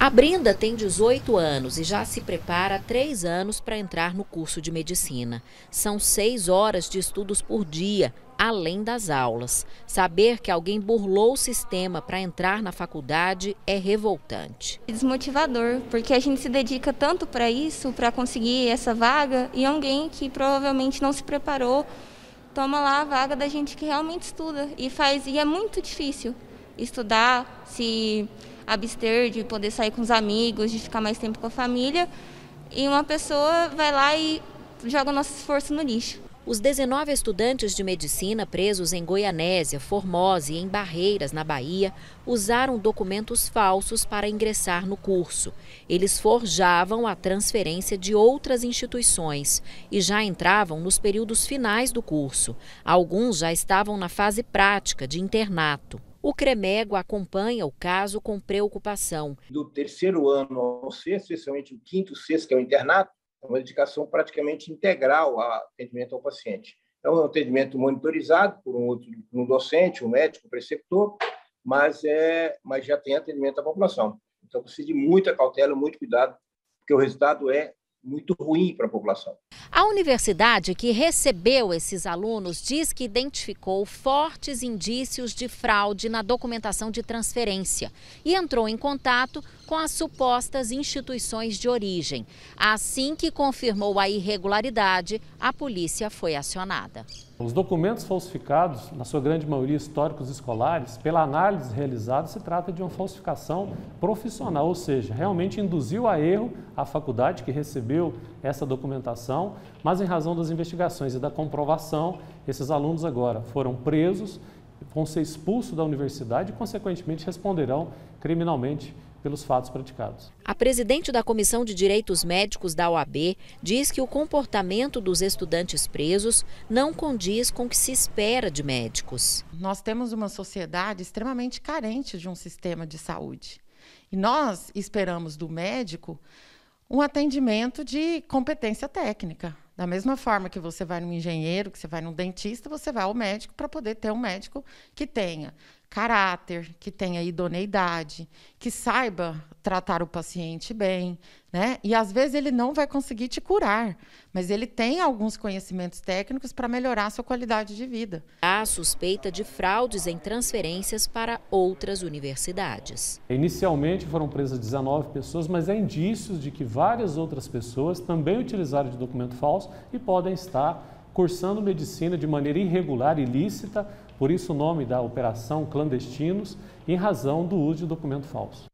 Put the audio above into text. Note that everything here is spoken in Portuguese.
A Brinda tem 18 anos e já se prepara há três anos para entrar no curso de medicina. São seis horas de estudos por dia, além das aulas. Saber que alguém burlou o sistema para entrar na faculdade é revoltante. Desmotivador, porque a gente se dedica tanto para isso, para conseguir essa vaga, e alguém que provavelmente não se preparou toma lá a vaga da gente que realmente estuda e faz e é muito difícil estudar, se abster de poder sair com os amigos, de ficar mais tempo com a família, e uma pessoa vai lá e joga o nosso esforço no lixo. Os 19 estudantes de medicina presos em Goianésia, Formosa e em Barreiras, na Bahia, usaram documentos falsos para ingressar no curso. Eles forjavam a transferência de outras instituições e já entravam nos períodos finais do curso. Alguns já estavam na fase prática de internato. O Cremego acompanha o caso com preocupação. Do terceiro ano ao sexto, especialmente o quinto, sexto, que é o internato, é uma dedicação praticamente integral ao atendimento ao paciente. É um atendimento monitorizado por um outro um docente, um médico, um preceptor, mas é, mas já tem atendimento à população. Então precisa de muita cautela, muito cuidado, porque o resultado é muito ruim para a população. A universidade que recebeu esses alunos diz que identificou fortes indícios de fraude na documentação de transferência e entrou em contato com as supostas instituições de origem. Assim que confirmou a irregularidade, a polícia foi acionada. Os documentos falsificados, na sua grande maioria históricos escolares, pela análise realizada, se trata de uma falsificação profissional, ou seja, realmente induziu a erro a faculdade que recebeu essa documentação, mas em razão das investigações e da comprovação, esses alunos agora foram presos, vão ser expulsos da universidade e, consequentemente, responderão criminalmente pelos fatos praticados. A presidente da Comissão de Direitos Médicos da OAB diz que o comportamento dos estudantes presos não condiz com o que se espera de médicos. Nós temos uma sociedade extremamente carente de um sistema de saúde. E nós esperamos do médico um atendimento de competência técnica. Da mesma forma que você vai no engenheiro, que você vai no dentista, você vai ao médico para poder ter um médico que tenha caráter, que tenha idoneidade, que saiba tratar o paciente bem, né? E às vezes ele não vai conseguir te curar, mas ele tem alguns conhecimentos técnicos para melhorar a sua qualidade de vida. Há suspeita de fraudes em transferências para outras universidades. Inicialmente foram presas 19 pessoas, mas há indícios de que várias outras pessoas também utilizaram de documento falso e podem estar cursando medicina de maneira irregular, ilícita, por isso o nome da operação clandestinos, em razão do uso de documento falso.